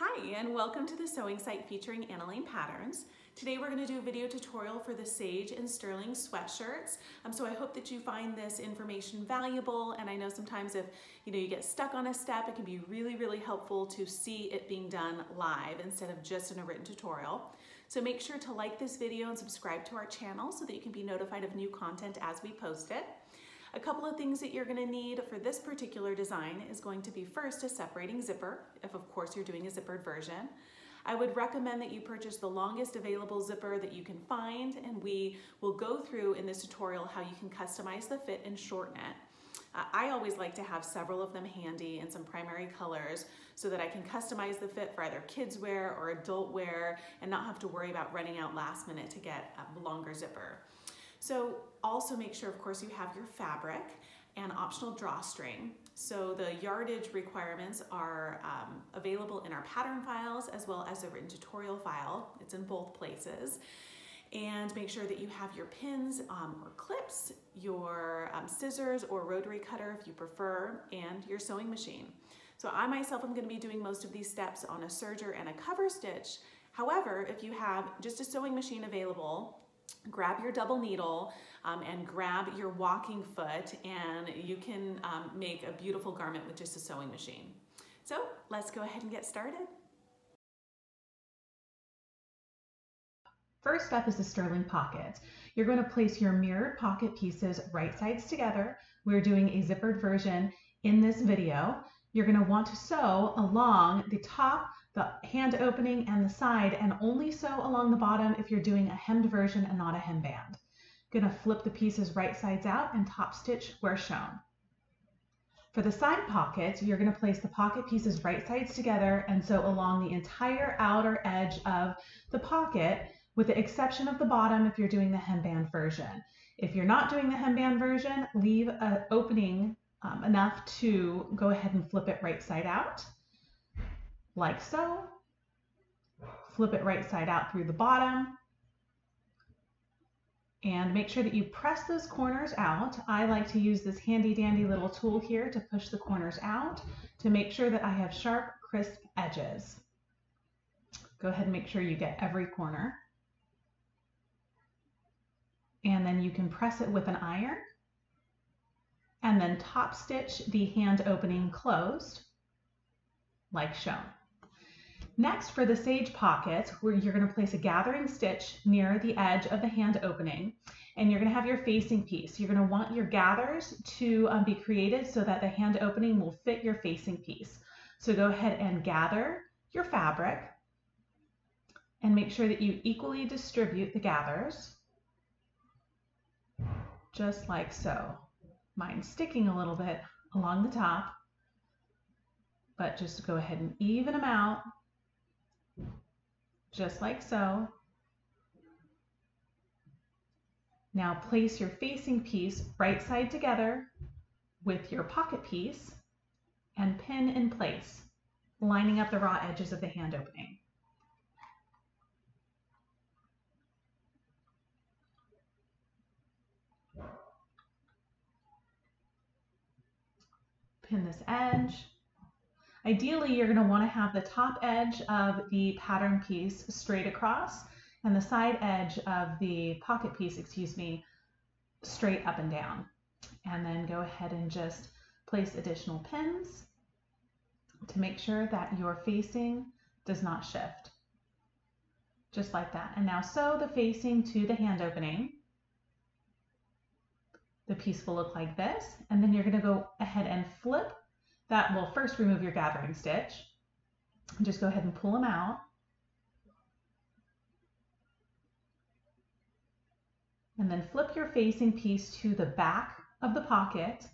Hi, and welcome to the sewing site featuring Annelaine Patterns. Today we're going to do a video tutorial for the Sage and Sterling sweatshirts. Um, so I hope that you find this information valuable, and I know sometimes if you know you get stuck on a step, it can be really, really helpful to see it being done live instead of just in a written tutorial. So make sure to like this video and subscribe to our channel so that you can be notified of new content as we post it. A couple of things that you're gonna need for this particular design is going to be first a separating zipper, if of course you're doing a zippered version. I would recommend that you purchase the longest available zipper that you can find and we will go through in this tutorial how you can customize the fit and shorten it. Uh, I always like to have several of them handy in some primary colors so that I can customize the fit for either kids wear or adult wear and not have to worry about running out last minute to get a longer zipper. So also make sure, of course, you have your fabric and optional drawstring. So the yardage requirements are um, available in our pattern files as well as the written tutorial file. It's in both places. And make sure that you have your pins um, or clips, your um, scissors or rotary cutter if you prefer, and your sewing machine. So I myself am gonna be doing most of these steps on a serger and a cover stitch. However, if you have just a sewing machine available, grab your double needle um, and grab your walking foot and you can um, make a beautiful garment with just a sewing machine. So let's go ahead and get started. First up is the sterling pocket. You're going to place your mirrored pocket pieces right sides together. We're doing a zippered version in this video. You're going to want to sew along the top the hand opening and the side and only sew along the bottom if you're doing a hemmed version and not a hemband. Gonna flip the pieces right sides out and top stitch where shown. For the side pockets, you're gonna place the pocket pieces right sides together and sew along the entire outer edge of the pocket with the exception of the bottom if you're doing the hemband version. If you're not doing the hemband version, leave an opening um, enough to go ahead and flip it right side out like so. Flip it right side out through the bottom. And make sure that you press those corners out. I like to use this handy dandy little tool here to push the corners out to make sure that I have sharp, crisp edges. Go ahead and make sure you get every corner. And then you can press it with an iron and then top stitch the hand opening closed like shown. Next, for the sage pocket, where you're going to place a gathering stitch near the edge of the hand opening, and you're going to have your facing piece. You're going to want your gathers to um, be created so that the hand opening will fit your facing piece. So go ahead and gather your fabric and make sure that you equally distribute the gathers, just like so. Mine's sticking a little bit along the top, but just go ahead and even them out just like so. Now place your facing piece right side together with your pocket piece and pin in place, lining up the raw edges of the hand opening. Pin this edge Ideally, you're going to want to have the top edge of the pattern piece straight across and the side edge of the pocket piece, excuse me, straight up and down. And then go ahead and just place additional pins to make sure that your facing does not shift. Just like that. And now sew the facing to the hand opening. The piece will look like this. And then you're going to go ahead and flip that will first remove your gathering stitch. Just go ahead and pull them out. And then flip your facing piece to the back of the pocket.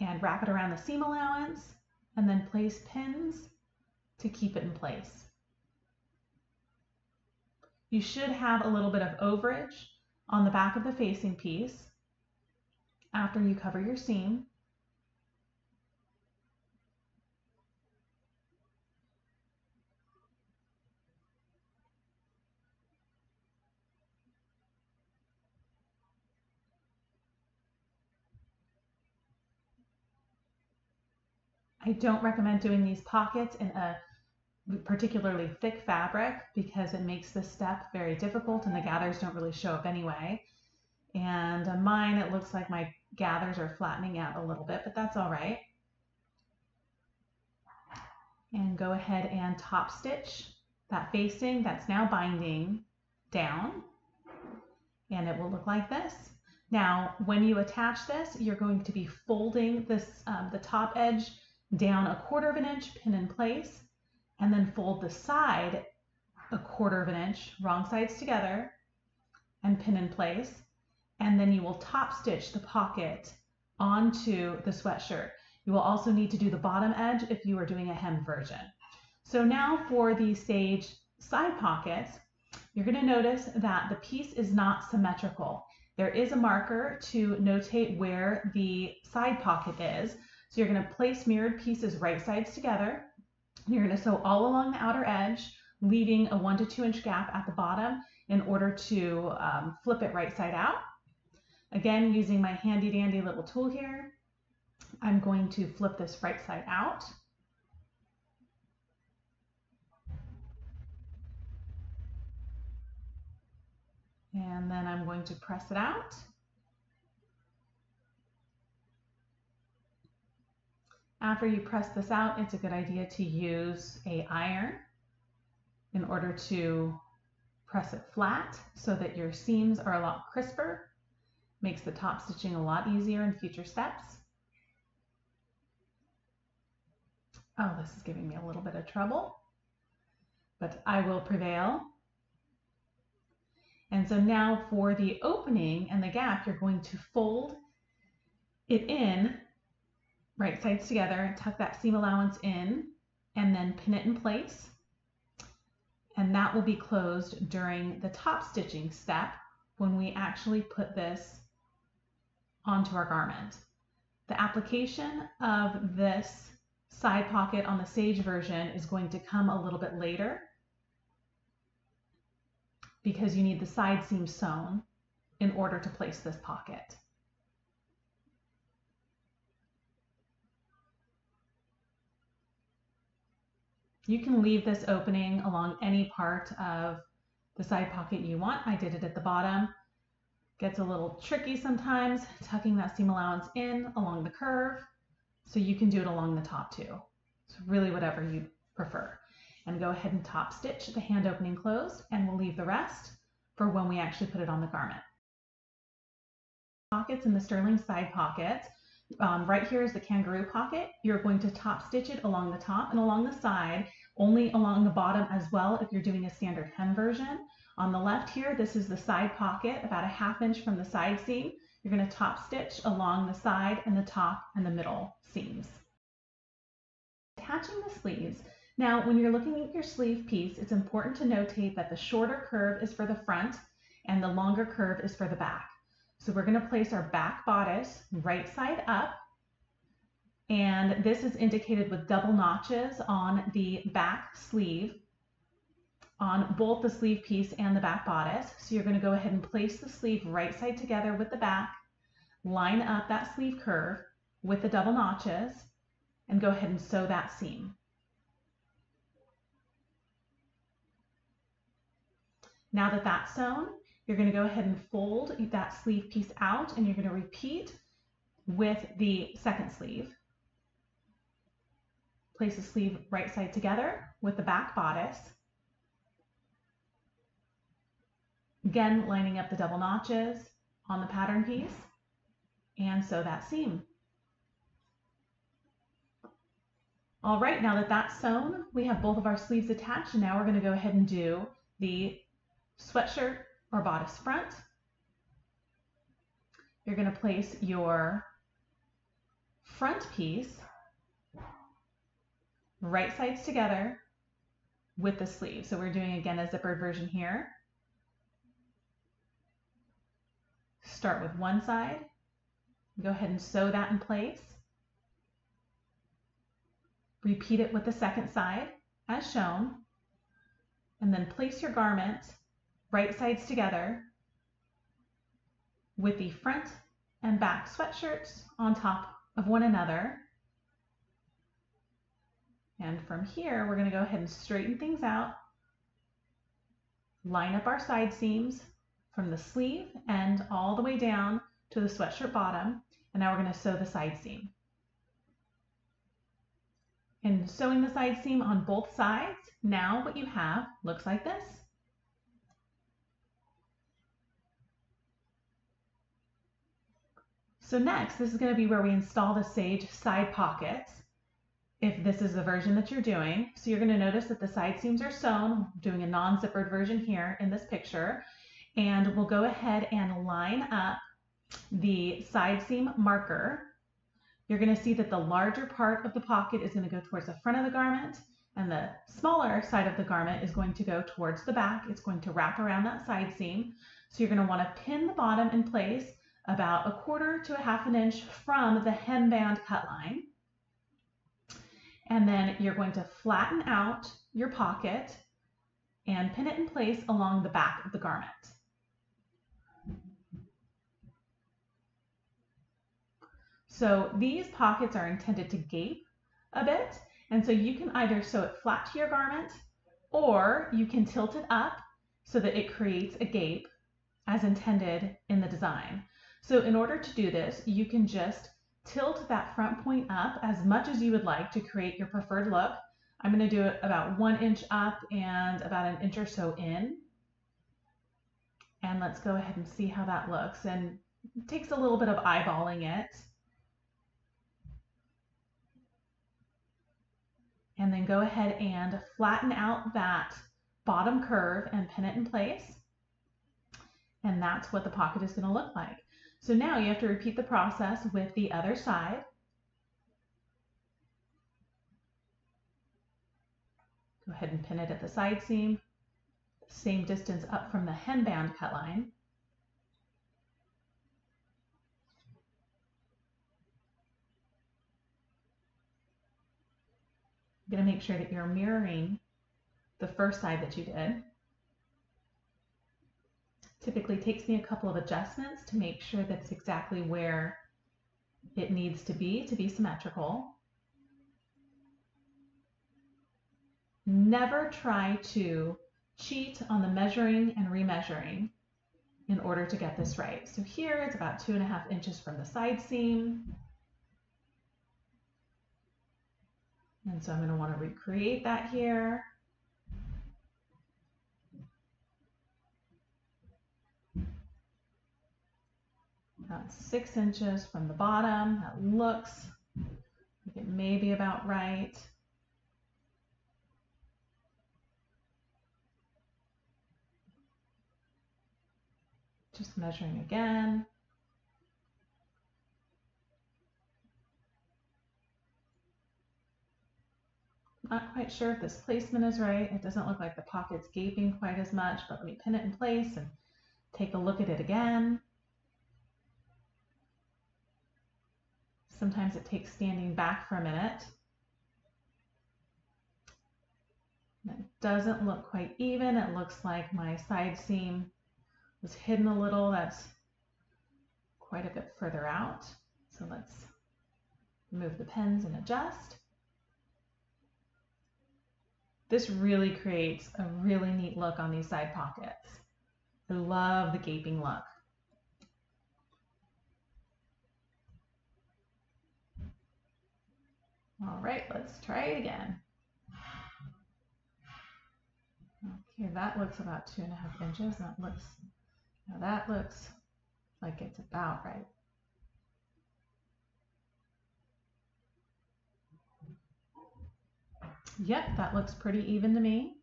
And wrap it around the seam allowance and then place pins to keep it in place. You should have a little bit of overage on the back of the facing piece after you cover your seam. I don't recommend doing these pockets in a particularly thick fabric because it makes this step very difficult and the gathers don't really show up anyway. And on mine, it looks like my gathers are flattening out a little bit, but that's all right. And go ahead and top stitch that facing that's now binding down and it will look like this. Now, when you attach this, you're going to be folding this um, the top edge down a quarter of an inch, pin in place, and then fold the side a quarter of an inch, wrong sides together, and pin in place. And then you will top stitch the pocket onto the sweatshirt. You will also need to do the bottom edge if you are doing a hem version. So now for the Sage side pockets, you're going to notice that the piece is not symmetrical. There is a marker to notate where the side pocket is. So you're going to place mirrored pieces right sides together. You're going to sew all along the outer edge, leaving a one to two inch gap at the bottom in order to um, flip it right side out. Again, using my handy dandy little tool here, I'm going to flip this right side out. And then I'm going to press it out. After you press this out, it's a good idea to use a iron in order to press it flat so that your seams are a lot crisper. Makes the top stitching a lot easier in future steps. Oh, this is giving me a little bit of trouble, but I will prevail. And so now for the opening and the gap, you're going to fold it in, right sides together, tuck that seam allowance in, and then pin it in place. And that will be closed during the top stitching step when we actually put this onto our garment. The application of this side pocket on the Sage version is going to come a little bit later because you need the side seam sewn in order to place this pocket. You can leave this opening along any part of the side pocket you want. I did it at the bottom. Gets a little tricky sometimes, tucking that seam allowance in along the curve. So you can do it along the top too. So really whatever you prefer and go ahead and top stitch the hand opening closed and we'll leave the rest for when we actually put it on the garment. Pockets in the Sterling side pocket. Um, right here is the kangaroo pocket. You're going to top stitch it along the top and along the side, only along the bottom as well if you're doing a standard hem version. On the left here, this is the side pocket, about a half inch from the side seam. You're going to top stitch along the side and the top and the middle seams. Attaching the sleeves, now, when you're looking at your sleeve piece, it's important to notate that the shorter curve is for the front and the longer curve is for the back. So we're going to place our back bodice right side up. And this is indicated with double notches on the back sleeve on both the sleeve piece and the back bodice. So you're going to go ahead and place the sleeve right side together with the back, line up that sleeve curve with the double notches, and go ahead and sew that seam. Now that that's sewn, you're going to go ahead and fold that sleeve piece out and you're going to repeat with the second sleeve. Place the sleeve right side together with the back bodice. Again, lining up the double notches on the pattern piece and sew that seam. All right, now that that's sewn, we have both of our sleeves attached and now we're going to go ahead and do the sweatshirt or bodice front. You're going to place your front piece right sides together with the sleeve. So we're doing again a zippered version here. Start with one side. Go ahead and sew that in place. Repeat it with the second side as shown. And then place your garment right sides together with the front and back sweatshirts on top of one another. And from here, we're going to go ahead and straighten things out. Line up our side seams from the sleeve and all the way down to the sweatshirt bottom. And now we're going to sew the side seam. And sewing the side seam on both sides, now what you have looks like this. So next, this is going to be where we install the Sage side pockets if this is the version that you're doing. So you're going to notice that the side seams are sewn, doing a non-zippered version here in this picture. And we'll go ahead and line up the side seam marker. You're going to see that the larger part of the pocket is going to go towards the front of the garment and the smaller side of the garment is going to go towards the back. It's going to wrap around that side seam. So you're going to want to pin the bottom in place about a quarter to a half an inch from the hemband cut line. And then you're going to flatten out your pocket and pin it in place along the back of the garment. So these pockets are intended to gape a bit. And so you can either sew it flat to your garment or you can tilt it up so that it creates a gape as intended in the design. So in order to do this, you can just tilt that front point up as much as you would like to create your preferred look. I'm going to do it about one inch up and about an inch or so in. And let's go ahead and see how that looks. And it takes a little bit of eyeballing it. And then go ahead and flatten out that bottom curve and pin it in place. And that's what the pocket is going to look like. So now you have to repeat the process with the other side. Go ahead and pin it at the side seam, same distance up from the hemband cut line. You're going to make sure that you're mirroring the first side that you did. Typically takes me a couple of adjustments to make sure that's exactly where it needs to be to be symmetrical. Never try to cheat on the measuring and remeasuring in order to get this right. So here it's about two and a half inches from the side seam. And so I'm going to want to recreate that here. About six inches from the bottom. That looks like it may be about right. Just measuring again. Not quite sure if this placement is right. It doesn't look like the pocket's gaping quite as much, but let me pin it in place and take a look at it again. Sometimes it takes standing back for a minute. it doesn't look quite even. It looks like my side seam was hidden a little. That's quite a bit further out. So let's move the pins and adjust. This really creates a really neat look on these side pockets. I love the gaping look. All right, let's try it again. Okay, that looks about two and a half inches. That looks, now that looks like it's about right. Yep, that looks pretty even to me.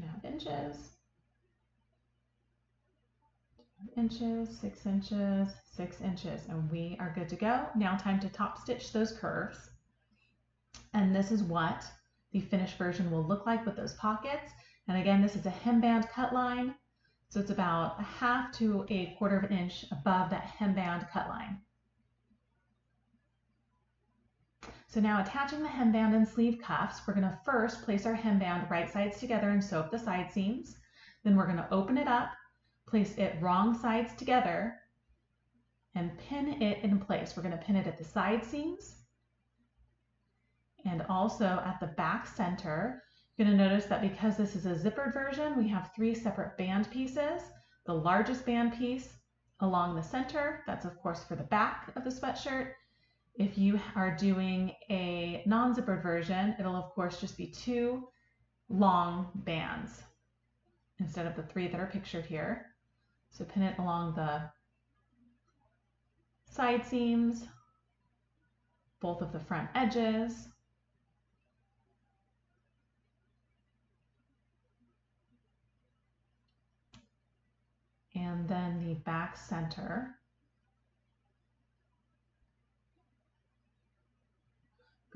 Half inches. inches, six inches, six inches, and we are good to go. Now time to top stitch those curves. And this is what the finished version will look like with those pockets. And again, this is a hemband cut line. So it's about a half to a quarter of an inch above that hemband cut line. So now attaching the hemband and sleeve cuffs, we're gonna first place our hemband right sides together and sew up the side seams. Then we're gonna open it up, place it wrong sides together, and pin it in place. We're gonna pin it at the side seams and also at the back center. You're gonna notice that because this is a zippered version, we have three separate band pieces. The largest band piece along the center, that's of course for the back of the sweatshirt, if you are doing a non-zippered version, it'll of course just be two long bands instead of the three that are pictured here. So pin it along the side seams, both of the front edges, and then the back center.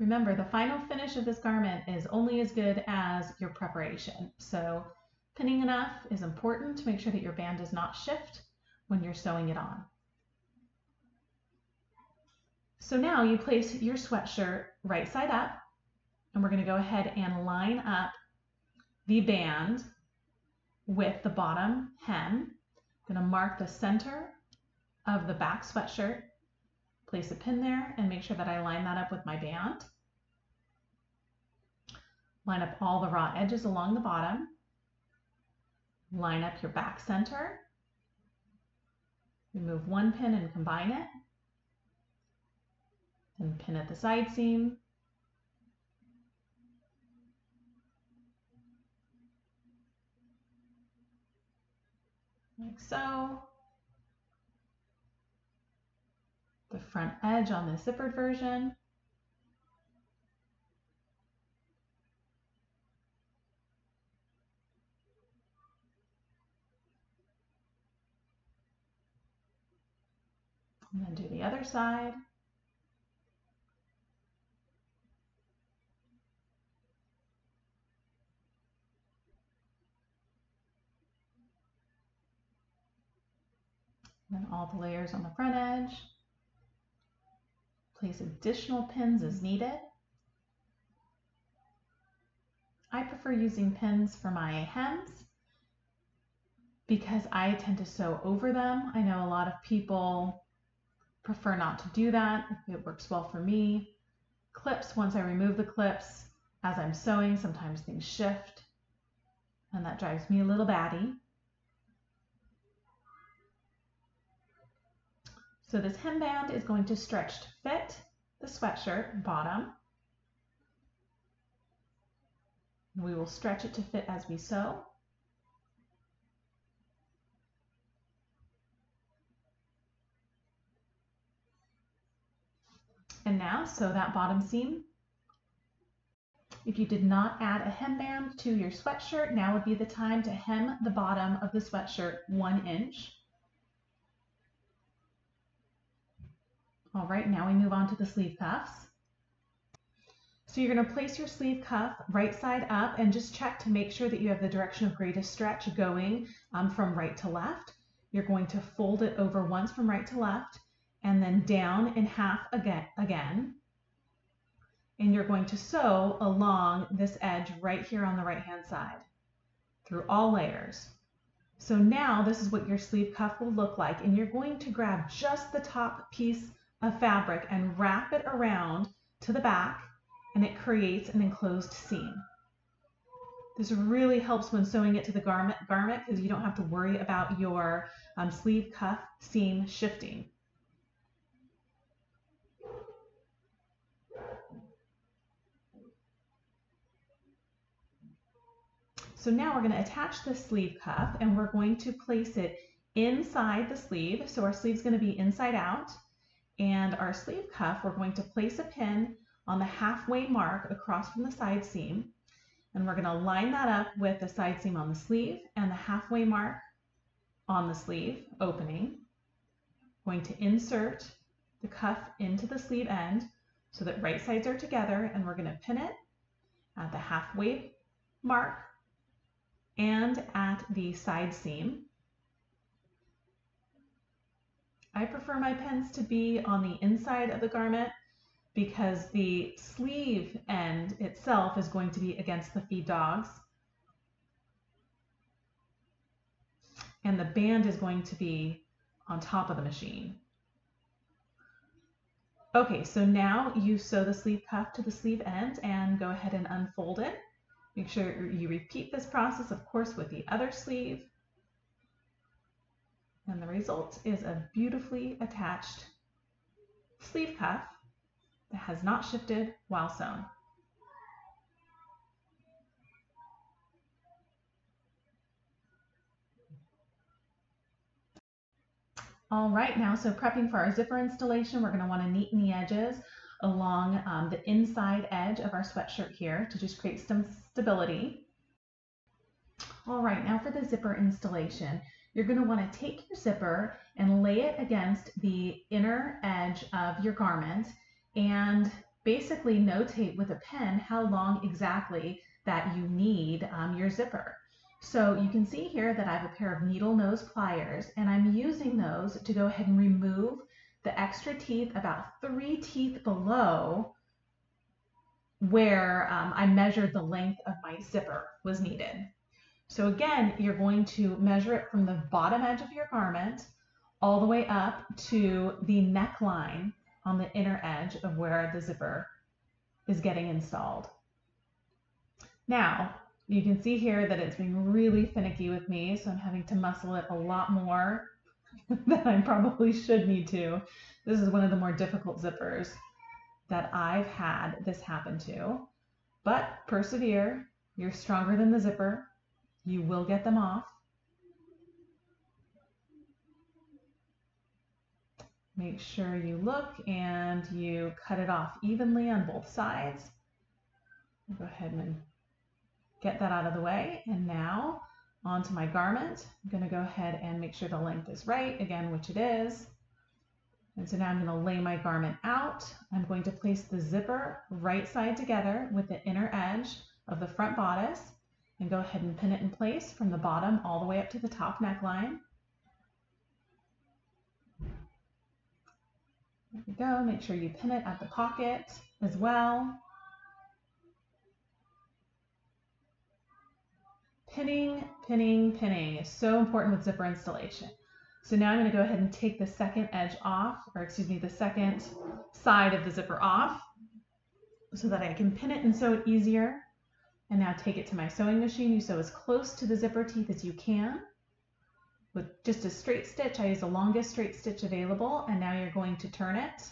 Remember, the final finish of this garment is only as good as your preparation. So pinning enough is important to make sure that your band does not shift when you're sewing it on. So now you place your sweatshirt right side up, and we're gonna go ahead and line up the band with the bottom hem. I'm gonna mark the center of the back sweatshirt place a pin there and make sure that I line that up with my band. Line up all the raw edges along the bottom. Line up your back center. Remove one pin and combine it. Then pin at the side seam. Like so. the front edge on the zippered version. And then do the other side. And then all the layers on the front edge. Place additional pins as needed. I prefer using pins for my hems because I tend to sew over them. I know a lot of people prefer not to do that. It works well for me. Clips, once I remove the clips, as I'm sewing, sometimes things shift and that drives me a little batty. So this hemband is going to stretch to fit the sweatshirt bottom. We will stretch it to fit as we sew. And now sew that bottom seam. If you did not add a hemband to your sweatshirt, now would be the time to hem the bottom of the sweatshirt one inch. All right, now we move on to the sleeve cuffs. So you're gonna place your sleeve cuff right side up and just check to make sure that you have the direction of greatest stretch going um, from right to left. You're going to fold it over once from right to left and then down in half again. again. And you're going to sew along this edge right here on the right hand side through all layers. So now this is what your sleeve cuff will look like and you're going to grab just the top piece of fabric and wrap it around to the back and it creates an enclosed seam. This really helps when sewing it to the garment garment because you don't have to worry about your um, sleeve cuff seam shifting. So now we're going to attach the sleeve cuff and we're going to place it inside the sleeve. So our sleeve is going to be inside out. And our sleeve cuff, we're going to place a pin on the halfway mark across from the side seam. And we're going to line that up with the side seam on the sleeve and the halfway mark on the sleeve opening. Going to insert the cuff into the sleeve end so that right sides are together and we're going to pin it at the halfway mark and at the side seam. I prefer my pins to be on the inside of the garment because the sleeve end itself is going to be against the feed dogs. And the band is going to be on top of the machine. Okay, so now you sew the sleeve cuff to the sleeve end and go ahead and unfold it. Make sure you repeat this process, of course, with the other sleeve. And the result is a beautifully attached sleeve cuff that has not shifted while sewn. All right, now, so prepping for our zipper installation, we're gonna wanna neaten the edges along um, the inside edge of our sweatshirt here to just create some stability. All right, now for the zipper installation, you're going to want to take your zipper and lay it against the inner edge of your garment and basically notate with a pen how long exactly that you need um, your zipper. So you can see here that I have a pair of needle nose pliers and I'm using those to go ahead and remove the extra teeth about three teeth below where um, I measured the length of my zipper was needed. So again, you're going to measure it from the bottom edge of your garment all the way up to the neckline on the inner edge of where the zipper is getting installed. Now, you can see here that it's being really finicky with me, so I'm having to muscle it a lot more than I probably should need to. This is one of the more difficult zippers that I've had this happen to. But persevere, you're stronger than the zipper. You will get them off. Make sure you look and you cut it off evenly on both sides. Go ahead and get that out of the way. And now onto my garment. I'm going to go ahead and make sure the length is right, again, which it is. And so now I'm going to lay my garment out. I'm going to place the zipper right side together with the inner edge of the front bodice and go ahead and pin it in place from the bottom all the way up to the top neckline. There we go. Make sure you pin it at the pocket as well. Pinning, pinning, pinning is so important with zipper installation. So now I'm going to go ahead and take the second edge off, or excuse me, the second side of the zipper off so that I can pin it and sew it easier. And now take it to my sewing machine. You sew as close to the zipper teeth as you can. With just a straight stitch, I use the longest straight stitch available. And now you're going to turn it,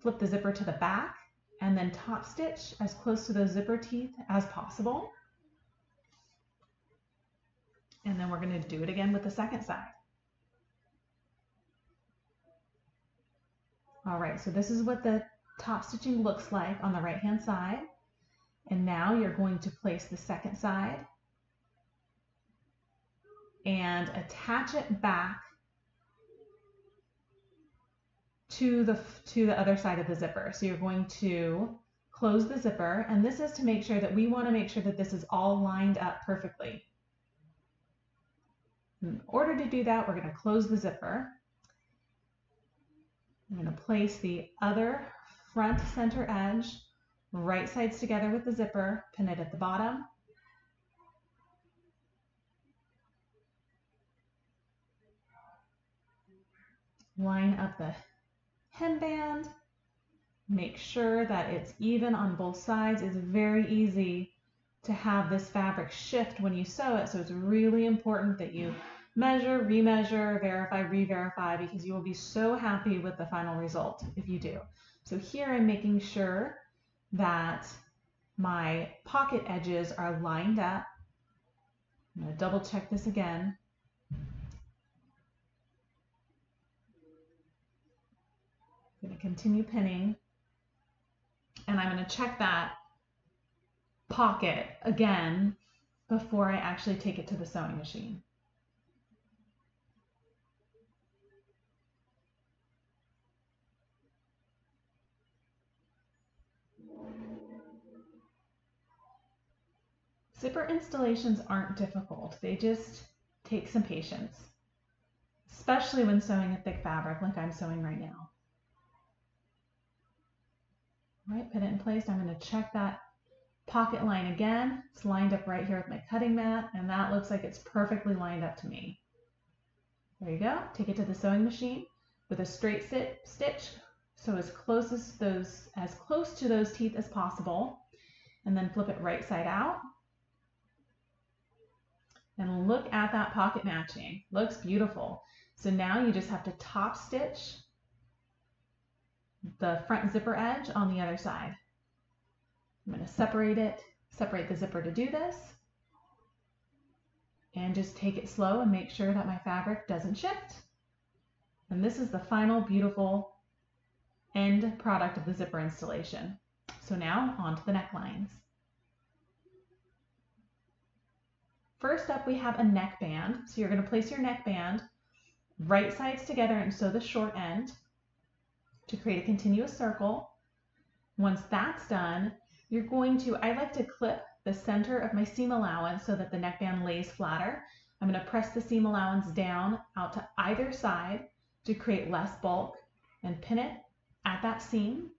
flip the zipper to the back, and then top stitch as close to those zipper teeth as possible. And then we're going to do it again with the second side. All right, so this is what the top stitching looks like on the right hand side. And now you're going to place the second side and attach it back to the to the other side of the zipper. So you're going to close the zipper and this is to make sure that we want to make sure that this is all lined up perfectly. In order to do that, we're going to close the zipper. I'm going to place the other front center edge right sides together with the zipper, pin it at the bottom. Line up the hemband. Make sure that it's even on both sides. It's very easy to have this fabric shift when you sew it, so it's really important that you measure, remeasure, verify, re-verify because you will be so happy with the final result if you do. So here I'm making sure that my pocket edges are lined up. I'm going to double check this again. I'm going to continue pinning and I'm going to check that pocket again before I actually take it to the sewing machine. Zipper installations aren't difficult. They just take some patience, especially when sewing a thick fabric like I'm sewing right now. All right, put it in place. I'm going to check that pocket line again. It's lined up right here with my cutting mat, and that looks like it's perfectly lined up to me. There you go. Take it to the sewing machine with a straight sit, stitch, so as close as those as close to those teeth as possible, and then flip it right side out. And look at that pocket matching. Looks beautiful. So now you just have to top stitch the front zipper edge on the other side. I'm going to separate it, separate the zipper to do this, and just take it slow and make sure that my fabric doesn't shift. And this is the final beautiful end product of the zipper installation. So now on to the necklines. First up, we have a neckband. So you're going to place your neckband right sides together and sew the short end to create a continuous circle. Once that's done, you're going to, I like to clip the center of my seam allowance so that the neckband lays flatter. I'm going to press the seam allowance down out to either side to create less bulk and pin it at that seam.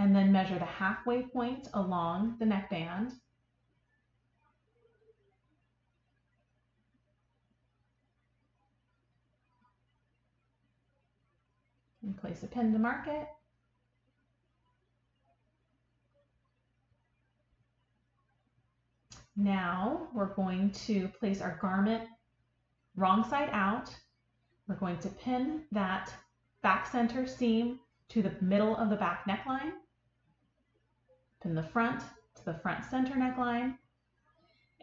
And then measure the halfway point along the neckband and place a pin to mark it. Now we're going to place our garment wrong side out. We're going to pin that back center seam to the middle of the back neckline. Pin the front to the front center neckline.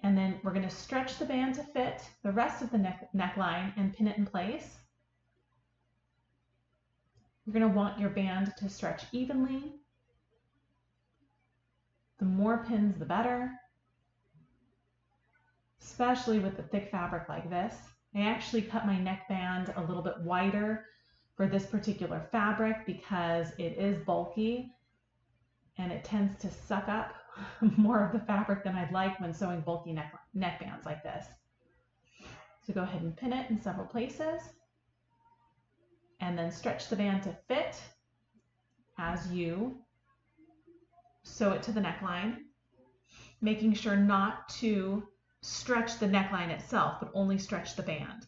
And then we're going to stretch the band to fit the rest of the neck neckline and pin it in place. You're going to want your band to stretch evenly. The more pins, the better, especially with the thick fabric like this. I actually cut my neckband a little bit wider for this particular fabric because it is bulky and it tends to suck up more of the fabric than I'd like when sewing bulky neck, neckbands like this. So go ahead and pin it in several places and then stretch the band to fit as you sew it to the neckline, making sure not to stretch the neckline itself, but only stretch the band.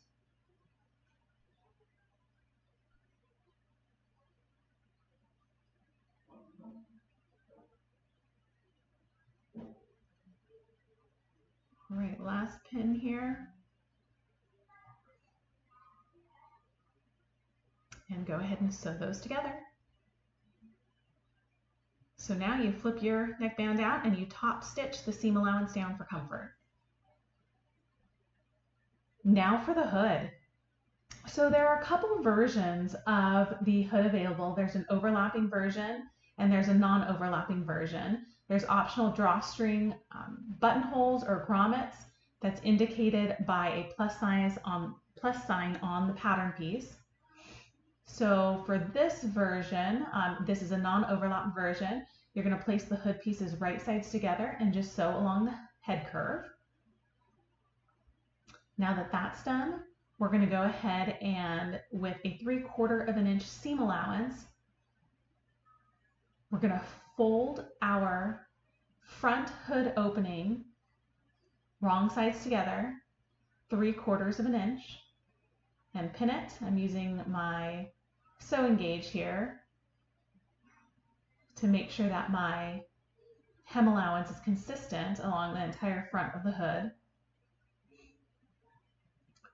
All right, last pin here. And go ahead and sew those together. So now you flip your neckband out and you top stitch the seam allowance down for comfort. Now for the hood. So there are a couple versions of the hood available. There's an overlapping version and there's a non-overlapping version. There's optional drawstring um, buttonholes or grommets that's indicated by a plus on plus sign on the pattern piece. So for this version, um, this is a non-overlap version. You're going to place the hood pieces right sides together and just sew along the head curve. Now that that's done, we're going to go ahead and with a 3 quarter of an inch seam allowance, we're going to fold our front hood opening wrong sides together, 3 quarters of an inch, and pin it. I'm using my sewing gauge here to make sure that my hem allowance is consistent along the entire front of the hood.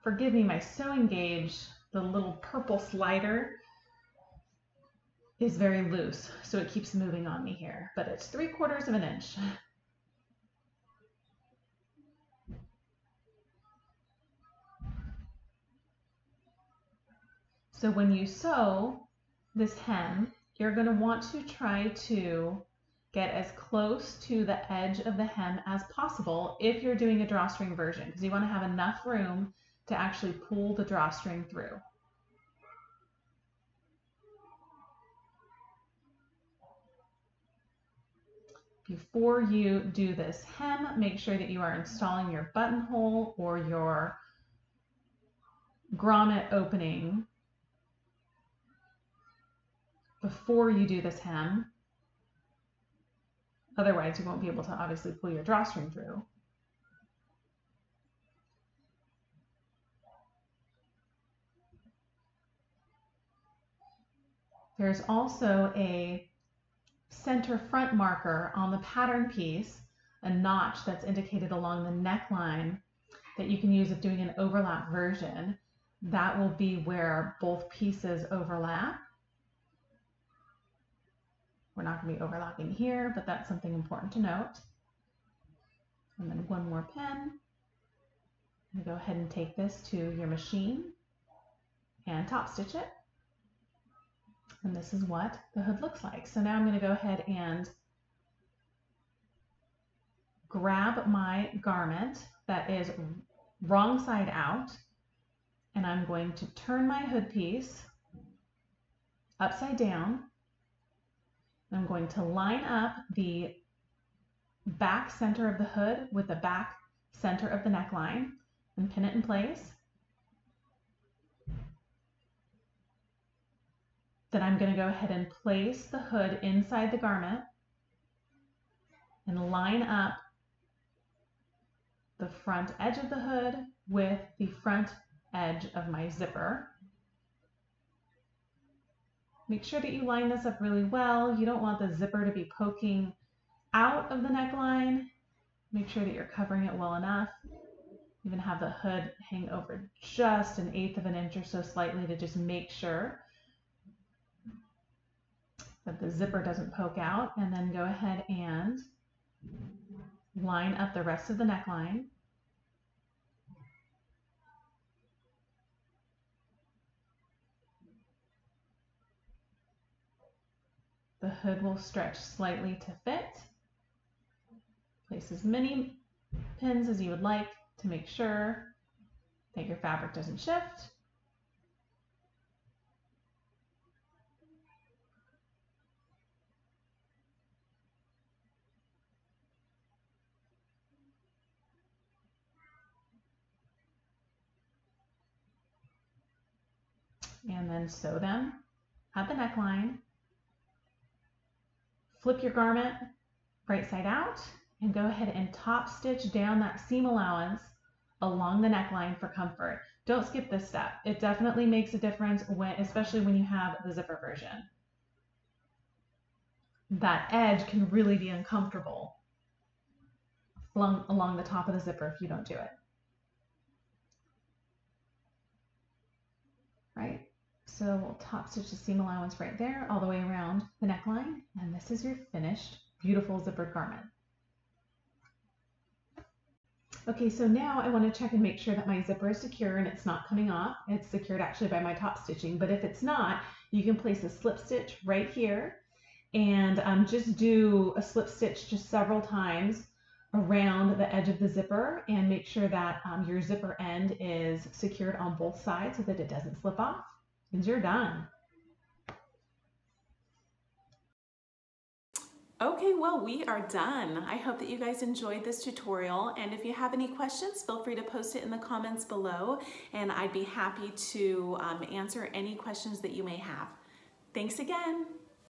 Forgive me, my sewing gauge, the little purple slider, is very loose, so it keeps moving on me here, but it's three quarters of an inch. So when you sew this hem, you're going to want to try to get as close to the edge of the hem as possible if you're doing a drawstring version because you want to have enough room to actually pull the drawstring through. Before you do this hem, make sure that you are installing your buttonhole or your grommet opening before you do this hem Otherwise, you won't be able to obviously pull your drawstring through. There's also a center front marker on the pattern piece, a notch that's indicated along the neckline that you can use if doing an overlap version. That will be where both pieces overlap. We're not going to be overlapping here, but that's something important to note. And then one more pen. And go ahead and take this to your machine and top stitch it. And this is what the hood looks like. So now I'm going to go ahead and grab my garment that is wrong side out and I'm going to turn my hood piece upside down. I'm going to line up the back center of the hood with the back center of the neckline and pin it in place. Then I'm going to go ahead and place the hood inside the garment and line up the front edge of the hood with the front edge of my zipper. Make sure that you line this up really well. You don't want the zipper to be poking out of the neckline. Make sure that you're covering it well enough. Even have the hood hang over just an eighth of an inch or so slightly to just make sure that the zipper doesn't poke out and then go ahead and line up the rest of the neckline. The hood will stretch slightly to fit. Place as many pins as you would like to make sure that your fabric doesn't shift. and then sew them at the neckline. Flip your garment right side out and go ahead and top stitch down that seam allowance along the neckline for comfort. Don't skip this step. It definitely makes a difference when, especially when you have the zipper version. That edge can really be uncomfortable along, along the top of the zipper if you don't do it. Right? So we'll top stitch the seam allowance right there all the way around the neckline. And this is your finished beautiful zipper garment. Okay, so now I want to check and make sure that my zipper is secure and it's not coming off. It's secured actually by my top stitching, but if it's not, you can place a slip stitch right here and um, just do a slip stitch just several times around the edge of the zipper and make sure that um, your zipper end is secured on both sides so that it doesn't slip off you're done. Okay, well, we are done. I hope that you guys enjoyed this tutorial. And if you have any questions, feel free to post it in the comments below. And I'd be happy to um, answer any questions that you may have. Thanks again.